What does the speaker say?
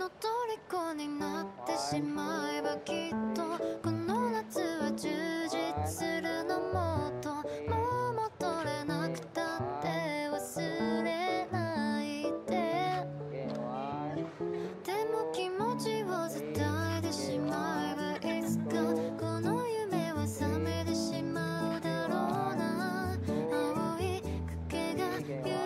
の虜になってしまえばきっとこの夏は充実するのもっともう戻れなくたって忘れない。ででも気持ちを伝えてしまえばいつかこの夢は覚めてしまうだろうな青い影が